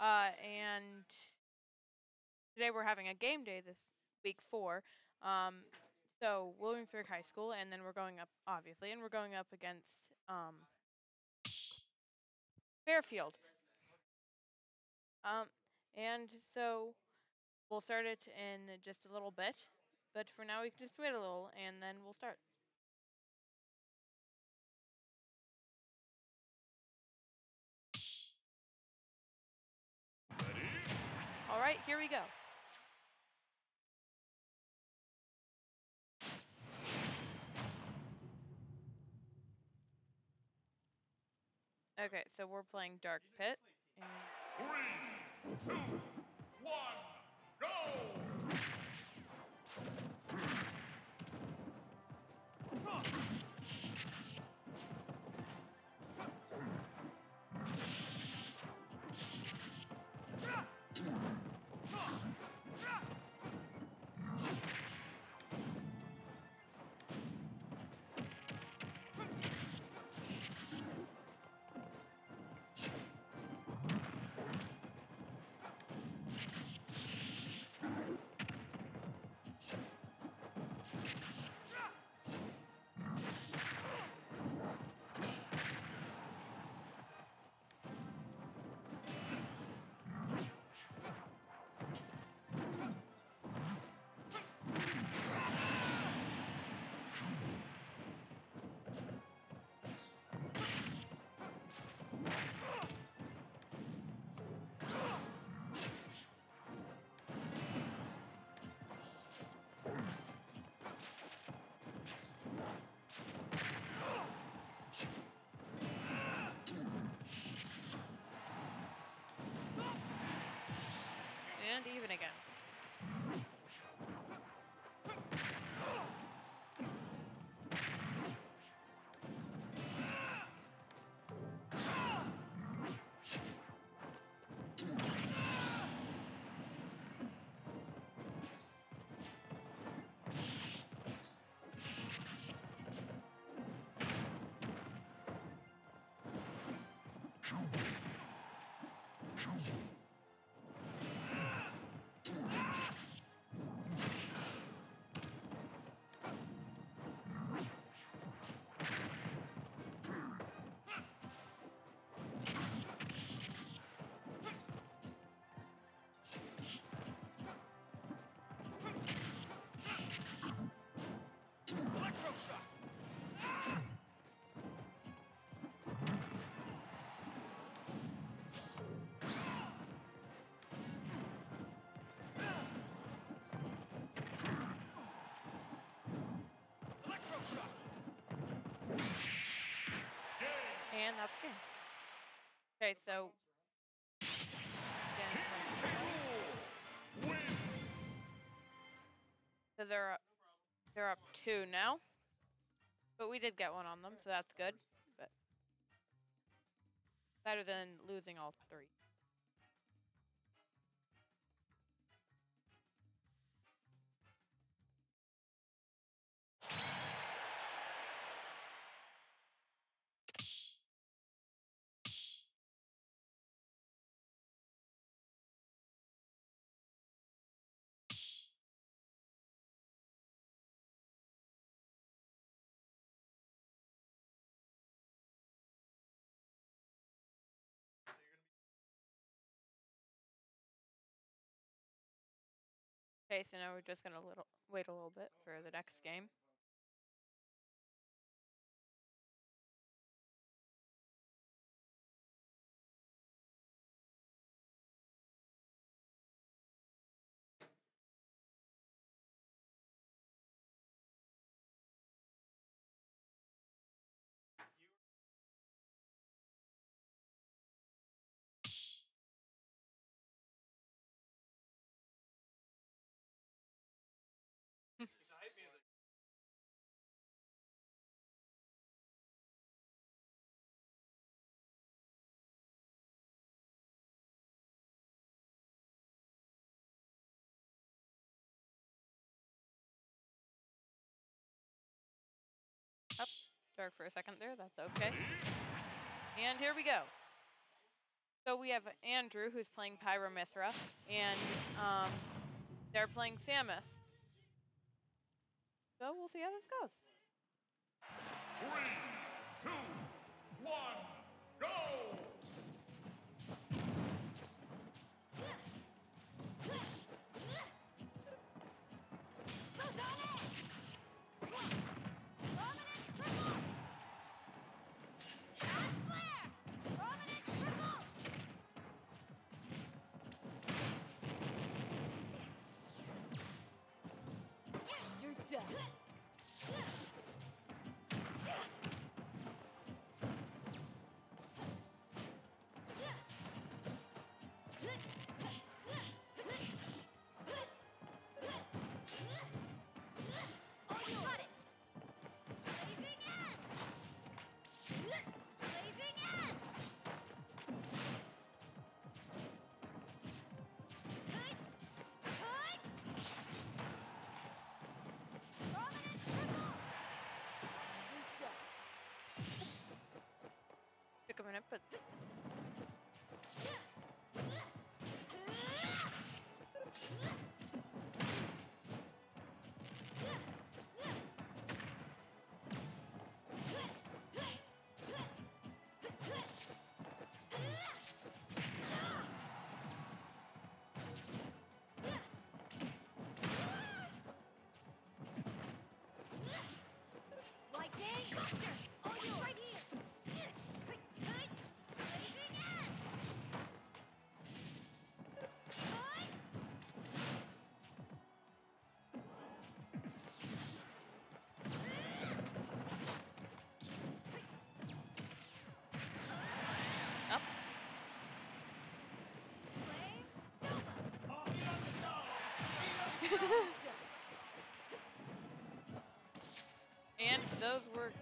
Uh, and today we're having a game day this week four. Um, so Williamsburg High School, and then we're going up, obviously, and we're going up against um, Fairfield. Um, and so we'll start it in just a little bit, but for now we can just wait a little, and then we'll start. Right, here we go. Okay, so we're playing Dark Pit. Three, two, one, go! And even again. Electroshock! That's game. Okay, so. Again, so they're up, they're up two now, but we did get one on them, so that's good. But better than losing all three. Okay, so now we're just gonna wait a little bit for the next game. For a second there, that's okay. And here we go. So we have Andrew who's playing Pyra/Mythra, and um, they're playing Samus. So we'll see how this goes. Three, two, one, go! But And those were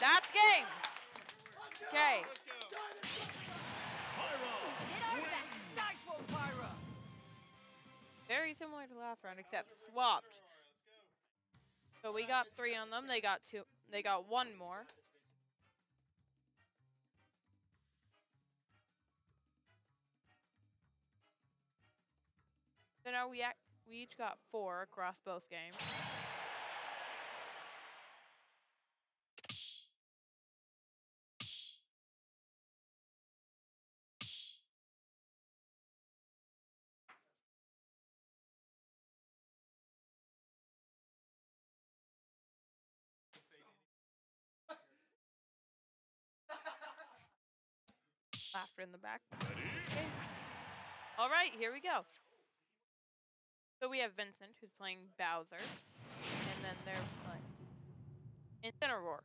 that's game. Okay. Very similar to last round, except swapped. So we got three on them. They got two. They got one more. So now we act, we each got four across both games. Laughter in the back. Okay. All right, here we go. So we have Vincent, who's playing Bowser, and then they're playing Incineroar.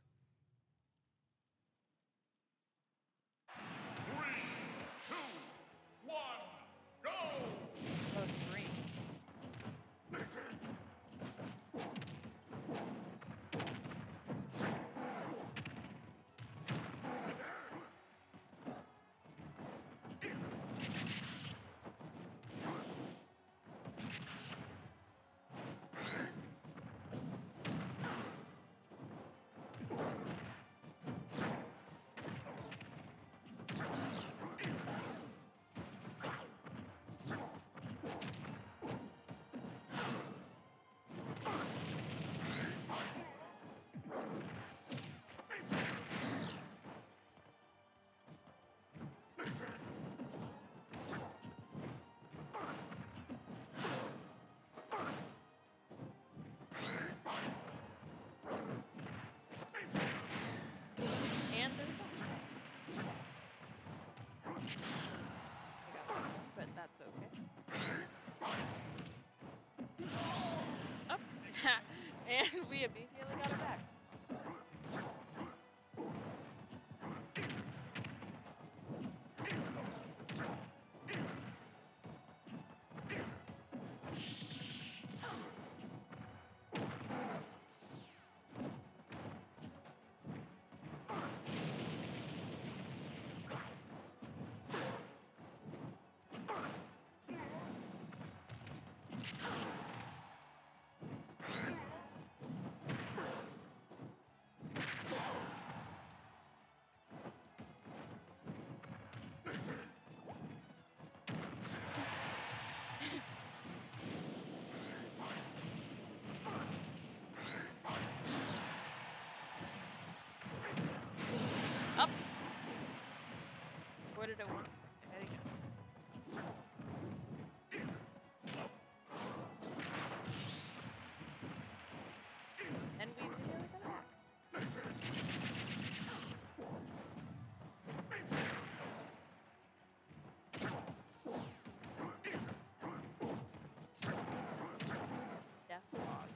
And we immediately got it back. Death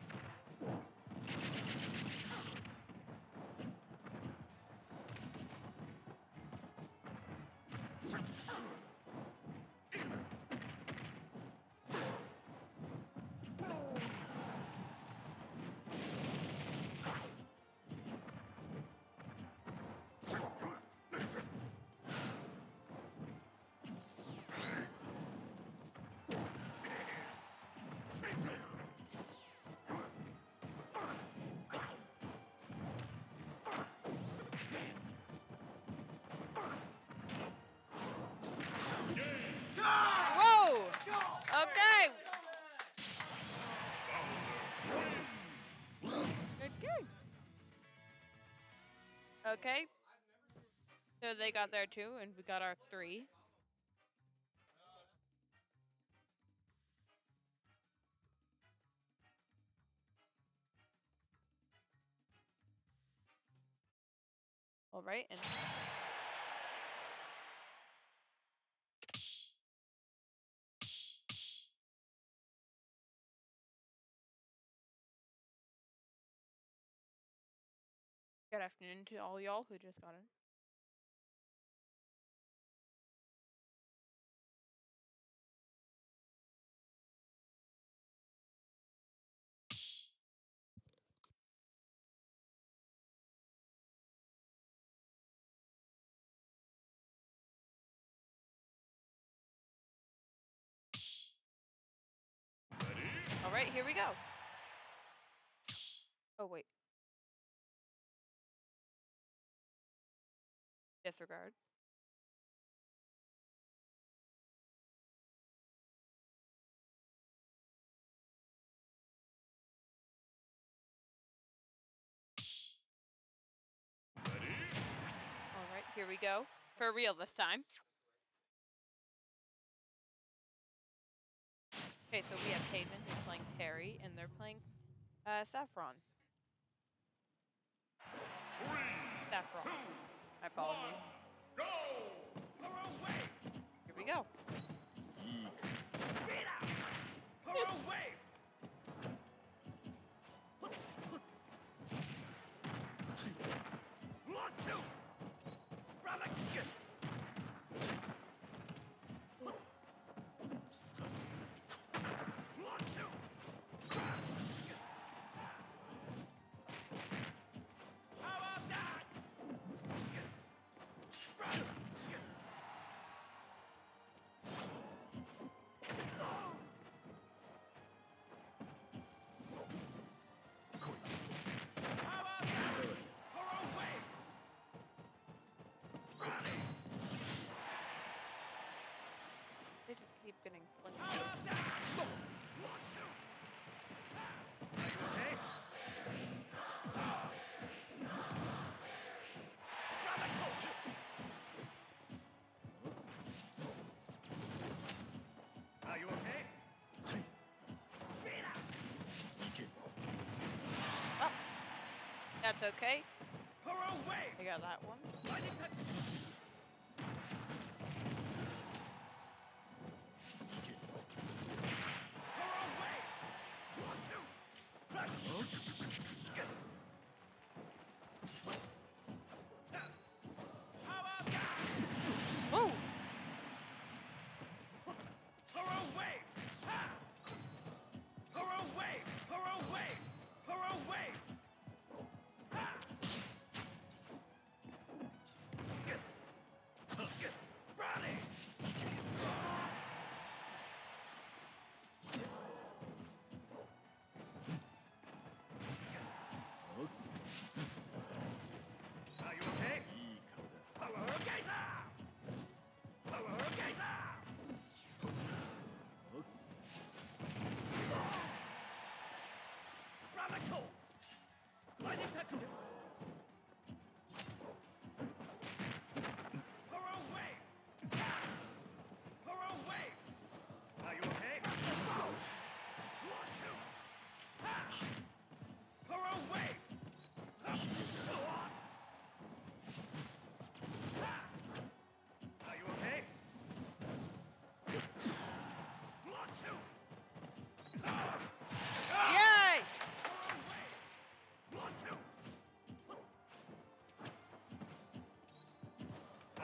Whoa! Okay. Good. Okay. So they got their two, and we got our three. All right, and good afternoon to all y'all who just got in. All right, here we go. Oh wait. Disregard. All right, here we go. For real this time. Okay, so we have Haven who's playing Terry, and they're playing uh, Saffron. Three, Saffron. two, My apologies. one, go! Here we go. They just keep getting flinched. Are you okay? Ah, that's okay. I got that one.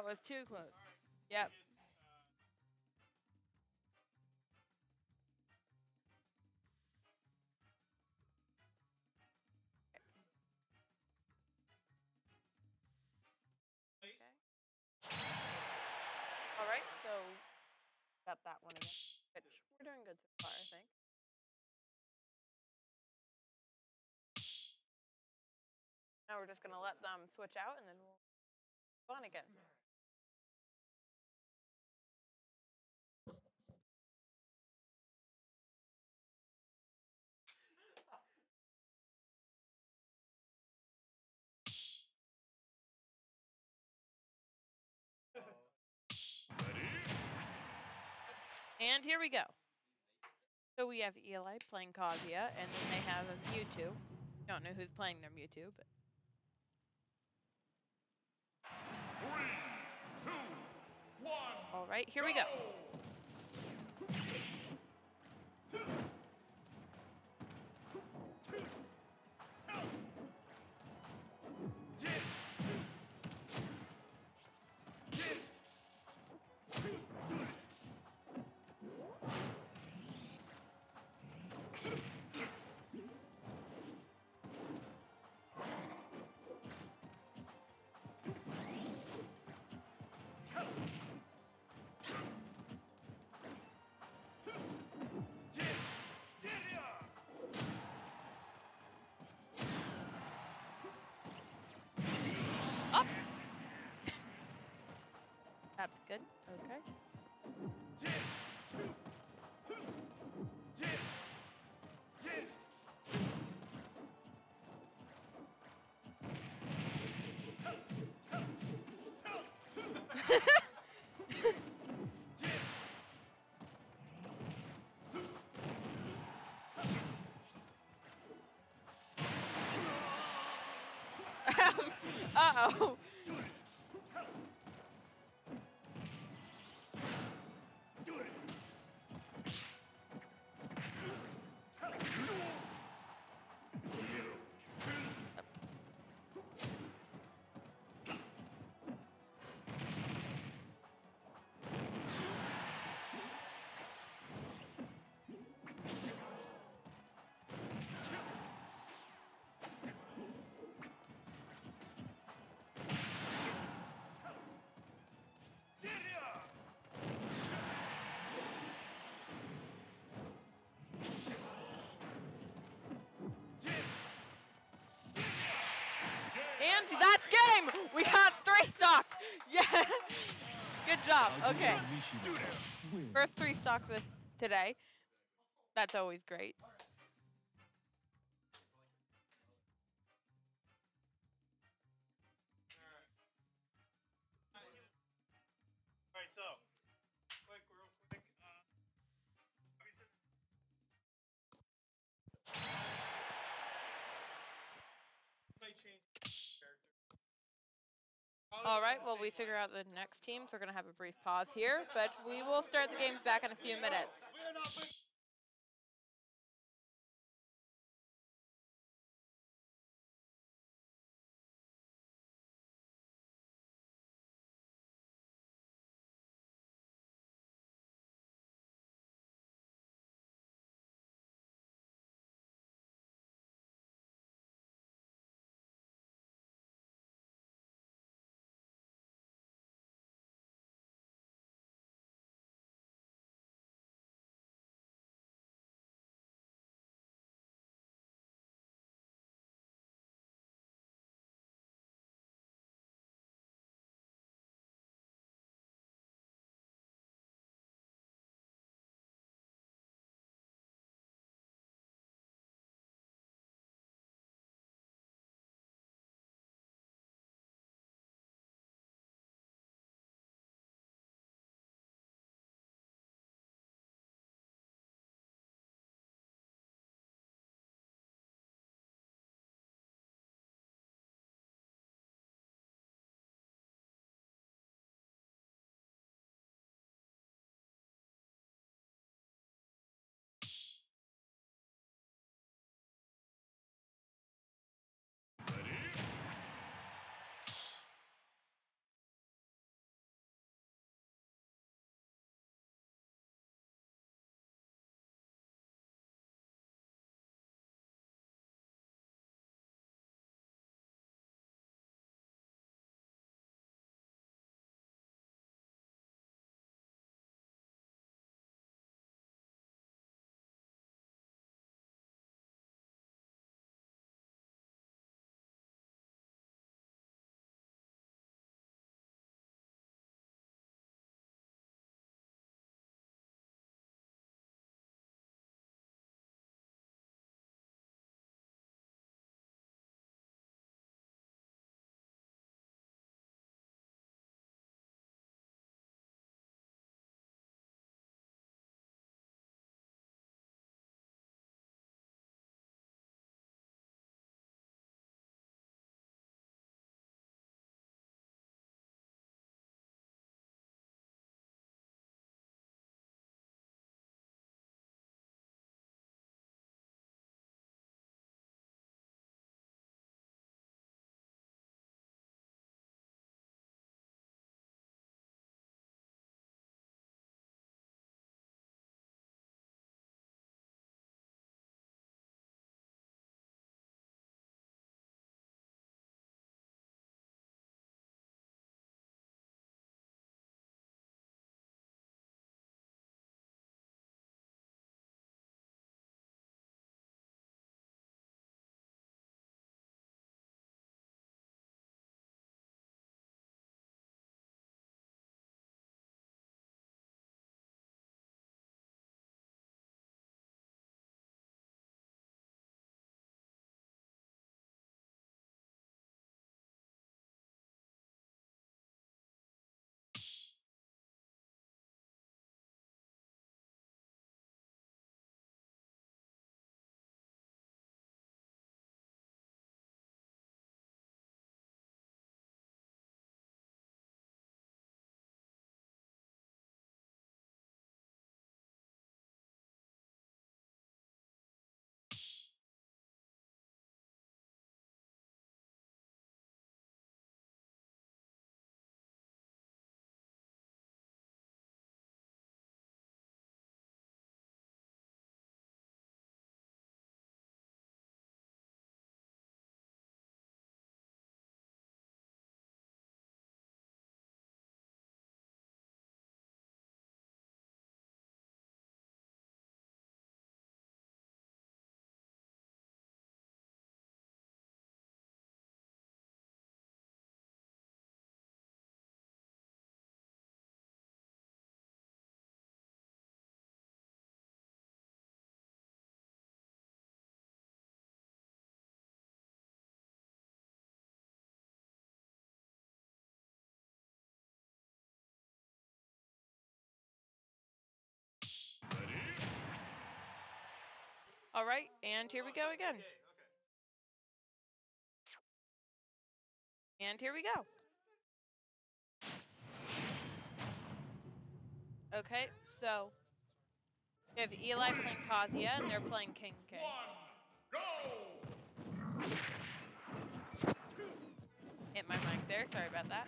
That was too close. Yep. All right, so got that one again. We're doing good so far, I think. Now we're just gonna let them switch out, and then we'll go on again. And here we go. So we have Eli playing Kazuya, and then they have a Mewtwo. Don't know who's playing their Mewtwo, but Three, two, one. all right, here we go. That's good. Okay. uh Game. We got three stocks. Yeah. Good job. Okay. First three stocks this today. That's always great. Well, we figure out the next teams. We're gonna have a brief pause here, but we will start the games back in a few minutes. All right, and here we go again. And here we go. Okay, so we have Eli playing Kazuya and they're playing King K. Go! Hit my mic there, sorry about that.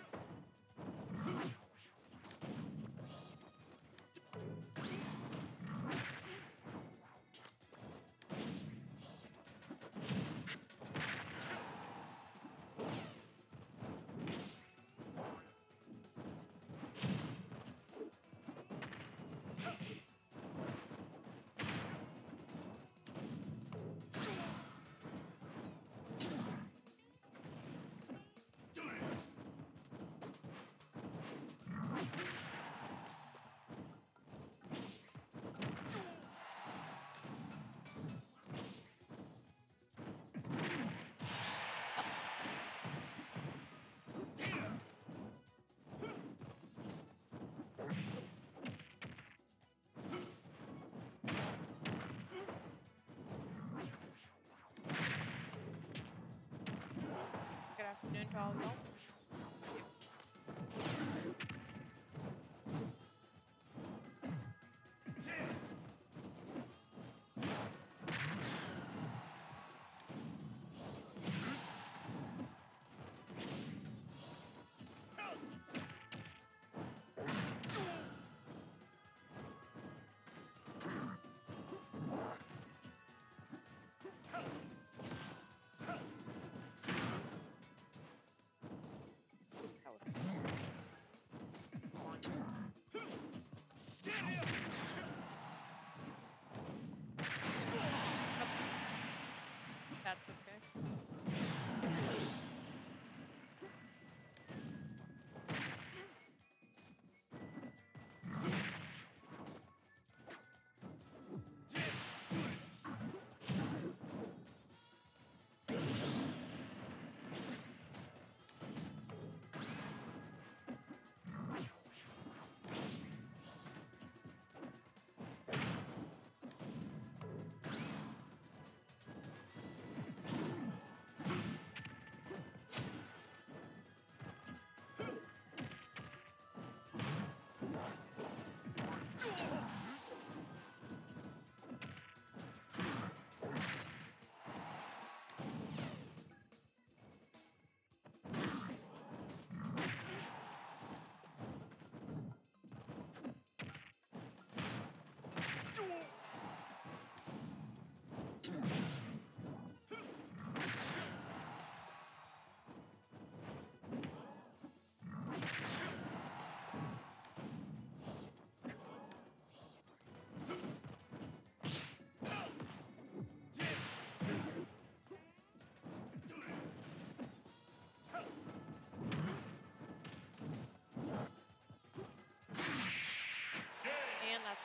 Good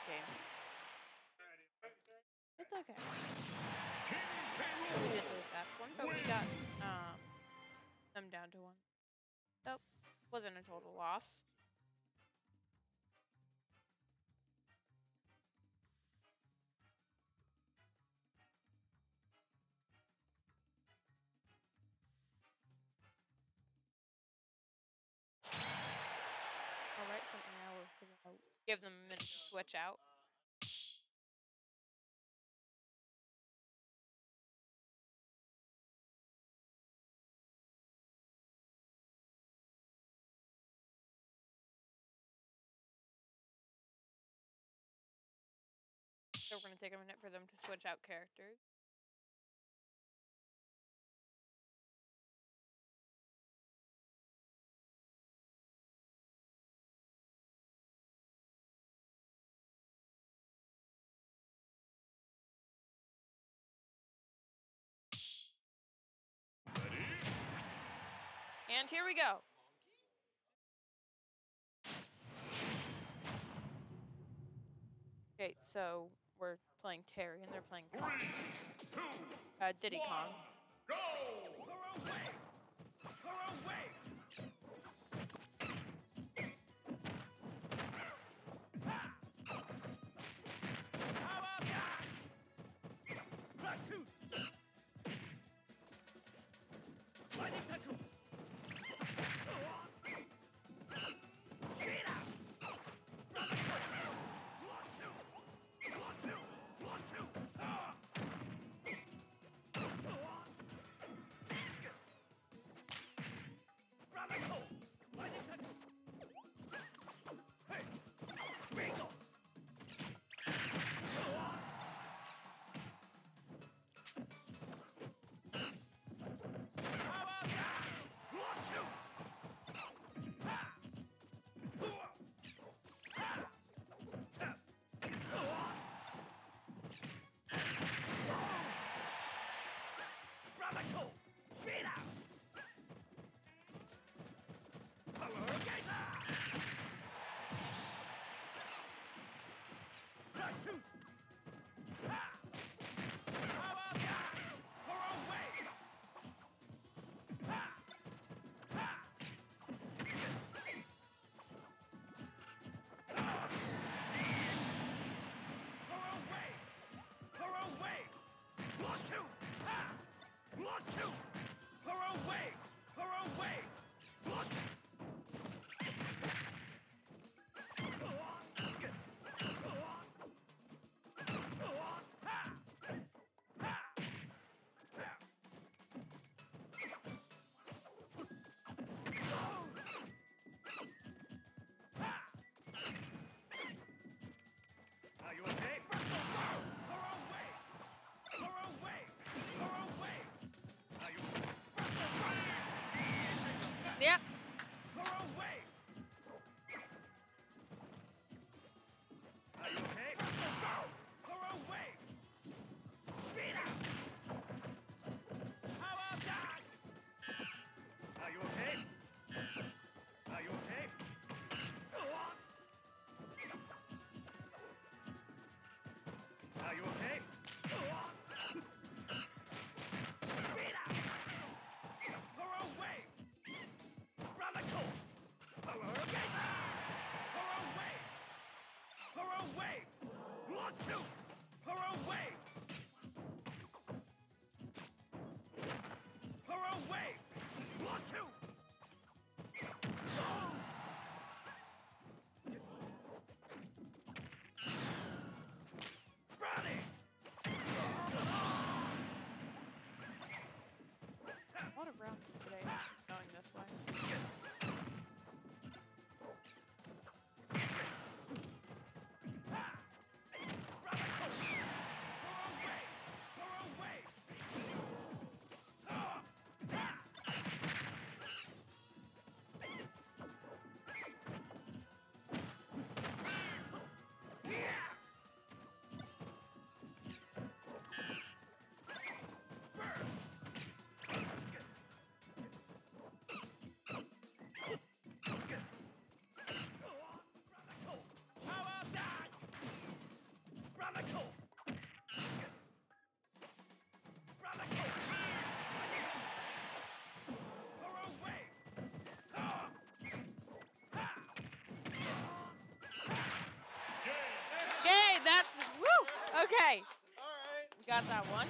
game. It's okay. We did lose that one, but we got um them down to one. Nope, wasn't a total loss. Give them a minute to switch out. So we're gonna take a minute for them to switch out characters. And here we go. Okay, so we're playing Terry and they're playing Kong. Three, two, Uh, Diddy Kong. go! Okay. All right. We got that one.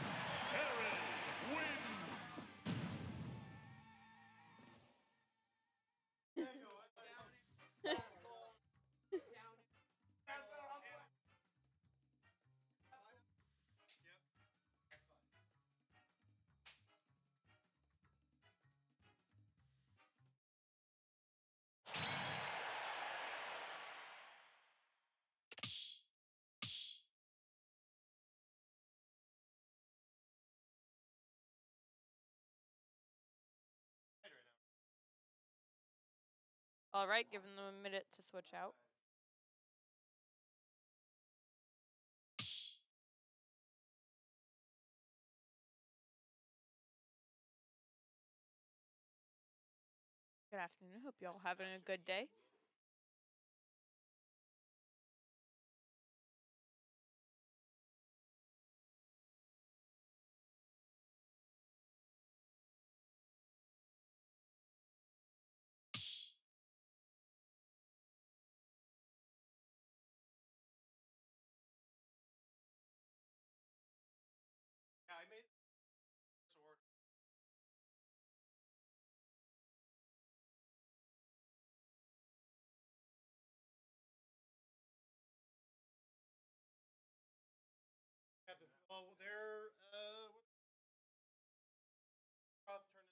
All right, Give them a minute to switch out. Good afternoon. Hope you all having a good day. they're uh, turned.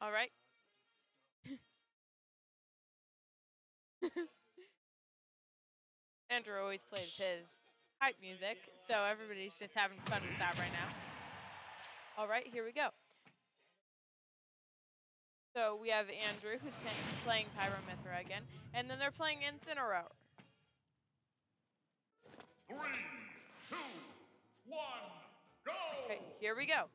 All right. Andrew always plays his hype music, so everybody's just having fun with that right now. All right, here we go. So we have Andrew, who's playing, Pyra/Mythra again, and then they're playing Incineroar. Three, two, one, go! Okay, here we go.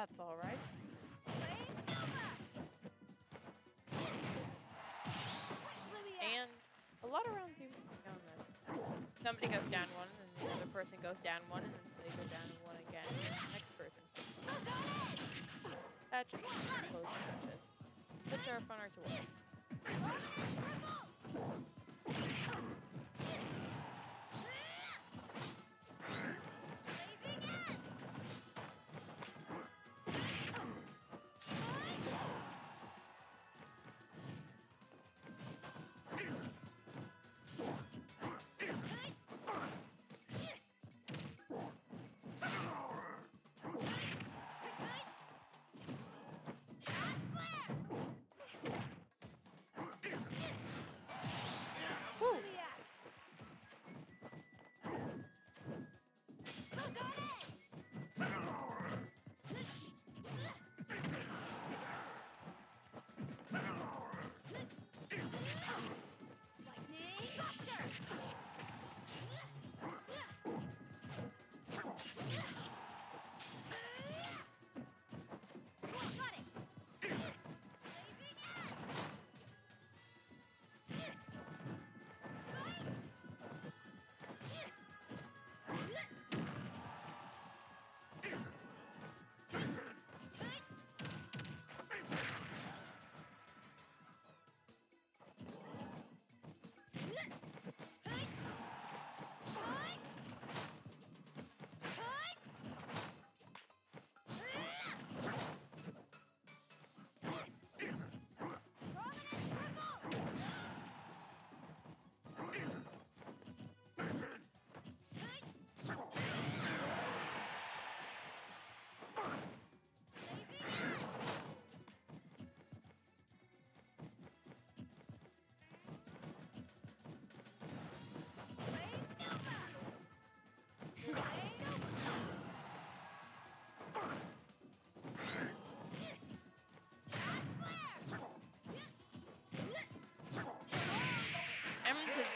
That's all right. And a lot of rounds this. Somebody goes down one, and the other person goes down one, and then they go down one again. And the next person. That be close matches. Which are funner to watch.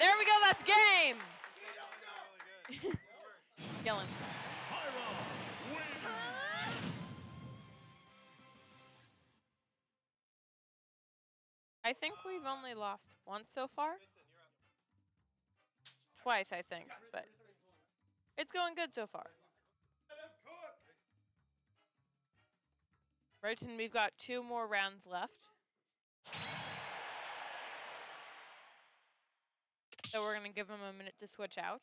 There we go, that's game! Yelling. I think we've only lost once so far. Vincent, you're up. Twice, I think, but it's going good so far. Let. Right, and we've got two more rounds left. So we're gonna give them a minute to switch out.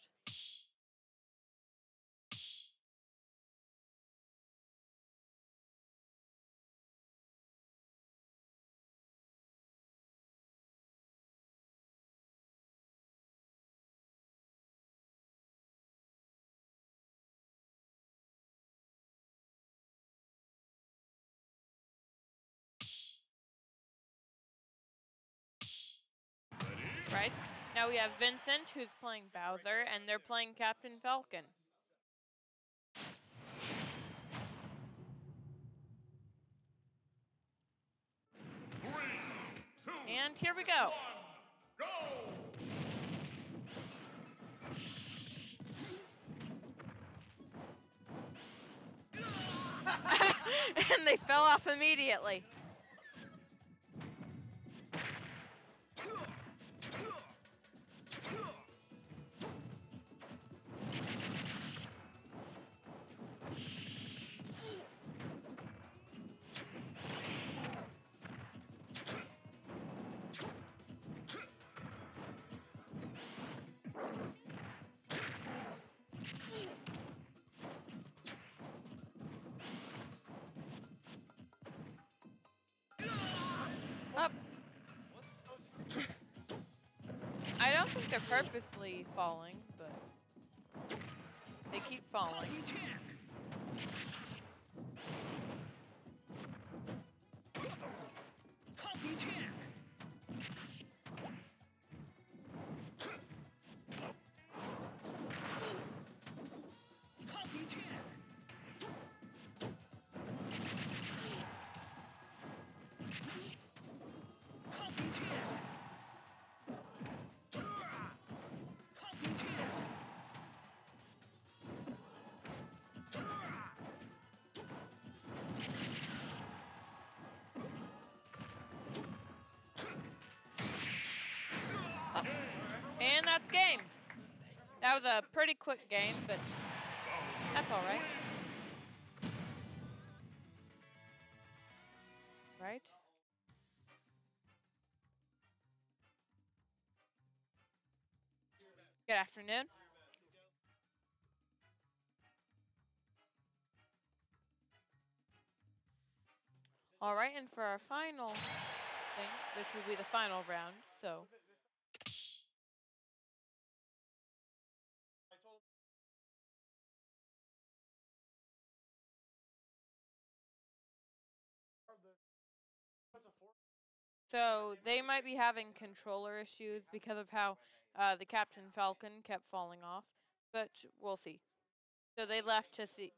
Right? Now we have Vincent, who's playing Bowser, and they're playing Captain Falcon. Three, two, And here we go. go! and they fell off immediately. Purposely falling, but they keep falling. Game. That was a pretty quick game, but that's all right. Right? Good afternoon. All right, and for our final thing, this will be the final round. So, so they might be having controller issues because of how uh, the Captain Falcon kept falling off, but we'll see. So they left to see.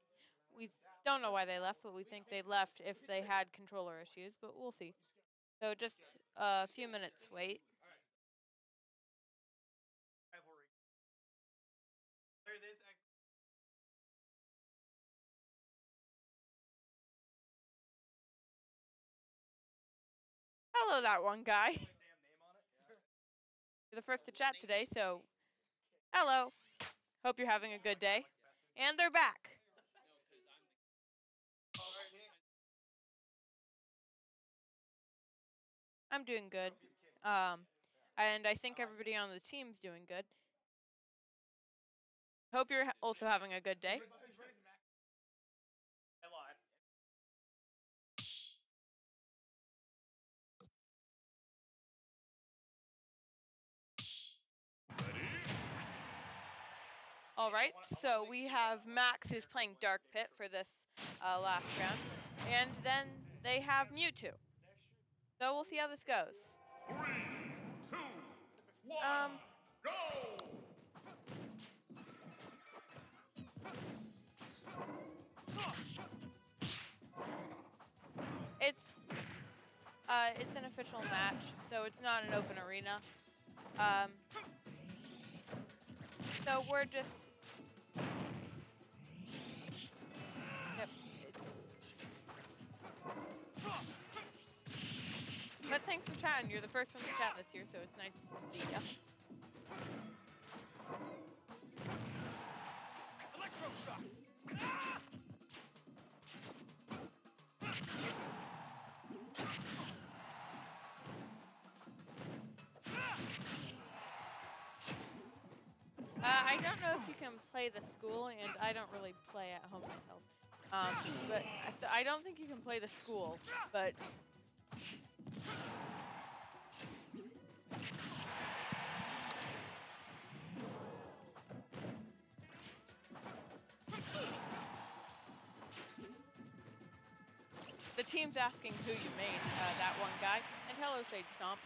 We don't know why they left, but we think they left if they had controller issues, but we'll see. So just a few minutes wait. Hello, that one guy. Damn name on it. You're the first to chat today, so hello. Hope you're having a good day. And they're back. I'm doing good. Um, and I think everybody on the team's doing good. Hope you're ha- also having a good day. All right, so we have Max who's playing Dark Pit for this uh, last round, and then they have Mewtwo. So we'll see how this goes. Three, two, one, Um, go! It's uh, it's an official match, so it's not an open arena. Um, so we're just. But thanks for chatting. You're the first one to chat this year, so it's nice to see you. Electroshock! Uh, I don't know if you can play the school, and I don't really play at home myself. Um, but so I don't think you can play the school, but asking who you made, uh, that one guy. And hello, Shade Stomp.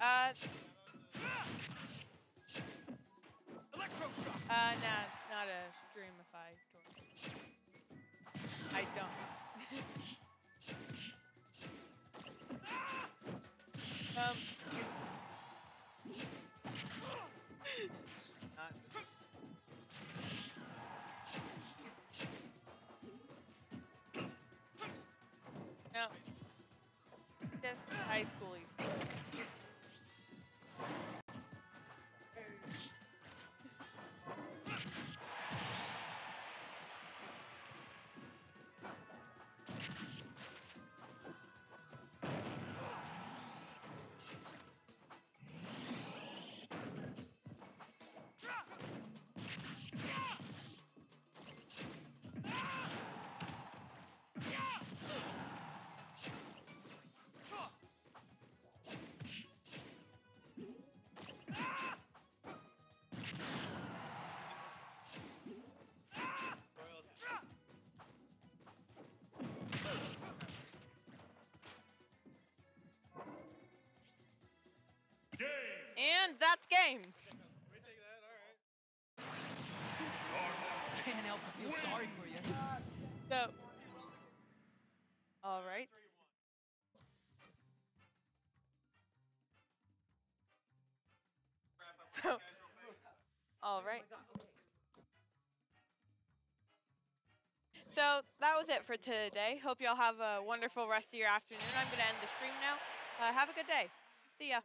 Uh, Electroshock! uh, nah, not a streamify tour. I don't. um, Not. no. Just high school that's game. We take that. All right. Can't help but feel sorry for you. So. All right. So. All right. So that was it for today. Hope y'all have a wonderful rest of your afternoon. I'm going to end the stream now. Uh, have a good day. See ya.